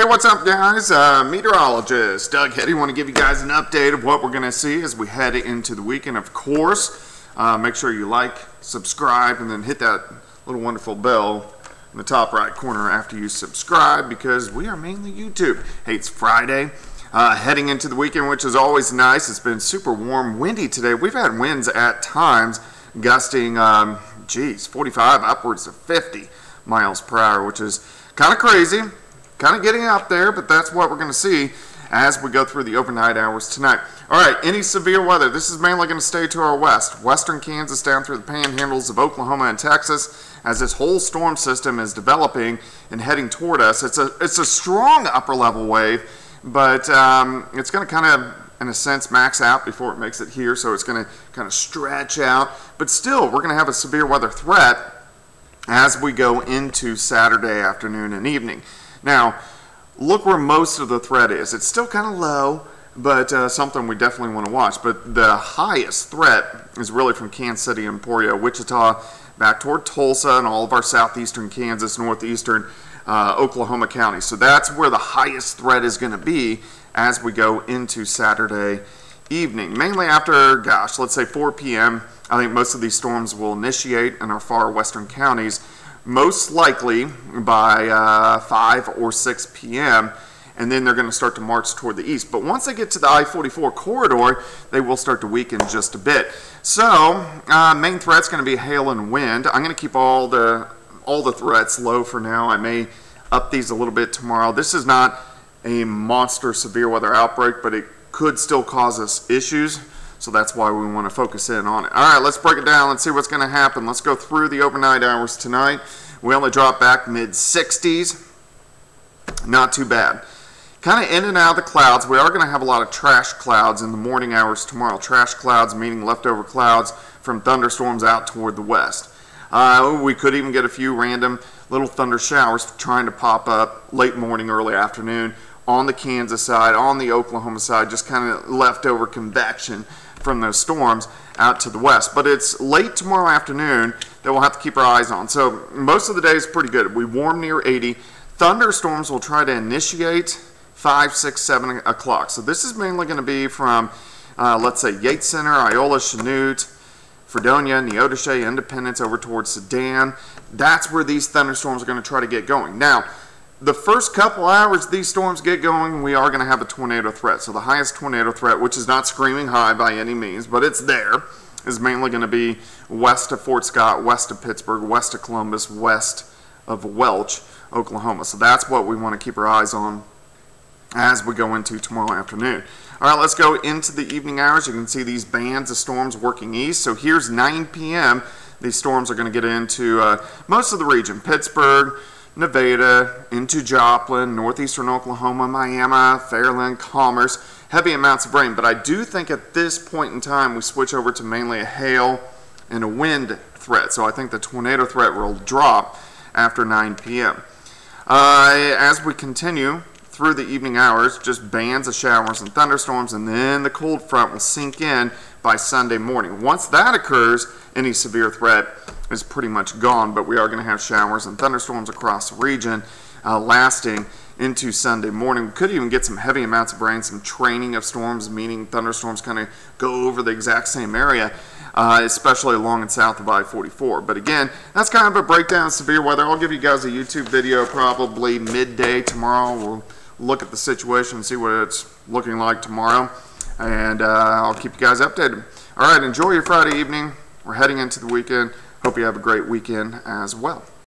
Hey, what's up, guys? Uh, meteorologist Doug Heady. Want to give you guys an update of what we're going to see as we head into the weekend. Of course, uh, make sure you like, subscribe, and then hit that little wonderful bell in the top right corner after you subscribe because we are mainly YouTube. Hey, it's Friday. Uh, heading into the weekend, which is always nice. It's been super warm, windy today. We've had winds at times gusting, um, geez, 45 upwards of 50 miles per hour, which is kind of crazy kind of getting out there, but that's what we're going to see as we go through the overnight hours tonight. All right, any severe weather. This is mainly going to stay to our west. Western Kansas down through the panhandles of Oklahoma and Texas as this whole storm system is developing and heading toward us. It's a, it's a strong upper level wave, but um, it's going to kind of, in a sense, max out before it makes it here, so it's going to kind of stretch out. But still, we're going to have a severe weather threat as we go into Saturday afternoon and evening. Now, look where most of the threat is. It's still kind of low, but uh, something we definitely want to watch. But the highest threat is really from Kansas City, Emporia, Wichita, back toward Tulsa, and all of our southeastern Kansas, northeastern uh, Oklahoma counties. So that's where the highest threat is going to be as we go into Saturday evening. Mainly after, gosh, let's say 4 p.m. I think most of these storms will initiate in our far western counties most likely by uh, 5 or 6 p.m., and then they're going to start to march toward the east. But once they get to the I 44 corridor, they will start to weaken just a bit. So, uh, main threat's going to be hail and wind. I'm going to keep all the all the threats low for now. I may up these a little bit tomorrow. This is not a monster severe weather outbreak, but it could still cause us issues. So that's why we want to focus in on it. All right, let's break it down. Let's see what's going to happen. Let's go through the overnight hours tonight. We only drop back mid 60s. Not too bad. Kind of in and out of the clouds. We are going to have a lot of trash clouds in the morning hours tomorrow. Trash clouds meaning leftover clouds from thunderstorms out toward the west. Uh, we could even get a few random little thunder showers trying to pop up late morning, early afternoon on the Kansas side, on the Oklahoma side, just kind of leftover convection from those storms out to the west. But it's late tomorrow afternoon that we'll have to keep our eyes on. So most of the day is pretty good. We warm near 80. Thunderstorms will try to initiate 5, 6, 7 o'clock. So this is mainly going to be from, uh, let's say, Yates Center, Iola, Chanute, Fredonia, Neodesha, Independence, over towards Sedan. That's where these thunderstorms are going to try to get going. Now, the first couple hours these storms get going, we are going to have a tornado threat. So the highest tornado threat, which is not screaming high by any means, but it's there, is mainly going to be west of Fort Scott, west of Pittsburg, west of Columbus, west of Welch, Oklahoma. So that's what we want to keep our eyes on as we go into tomorrow afternoon. All right, let's go into the evening hours. You can see these bands of storms working east. So here's 9 p.m. These storms are going to get into uh, most of the region, Pittsburg, Nevada, into Joplin, northeastern Oklahoma, Miami, Fairland, Commerce, heavy amounts of rain. But I do think at this point in time we switch over to mainly a hail and a wind threat. So I think the tornado threat will drop after 9 p.m. Uh, as we continue through the evening hours, just bands of showers and thunderstorms, and then the cold front will sink in by Sunday morning. Once that occurs, any severe threat is pretty much gone, but we are going to have showers and thunderstorms across the region uh, lasting into Sunday morning. We could even get some heavy amounts of rain, some training of storms, meaning thunderstorms kind of go over the exact same area, uh, especially along and south of I-44. But again, that's kind of a breakdown of severe weather. I'll give you guys a YouTube video probably midday tomorrow. We'll look at the situation and see what it's looking like tomorrow. And uh, I'll keep you guys updated. All right, enjoy your Friday evening. We're heading into the weekend. Hope you have a great weekend as well.